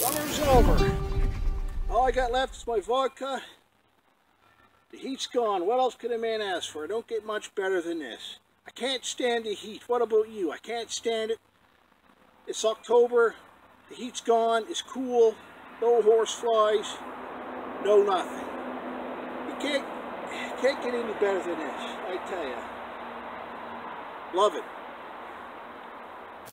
Summer's over. All I got left is my vodka. The heat's gone. What else could a man ask for? I don't get much better than this. I can't stand the heat. What about you? I can't stand it. It's October. The heat's gone. It's cool. No horse flies. No nothing. You can't, can't get any better than this. I tell you. Love it.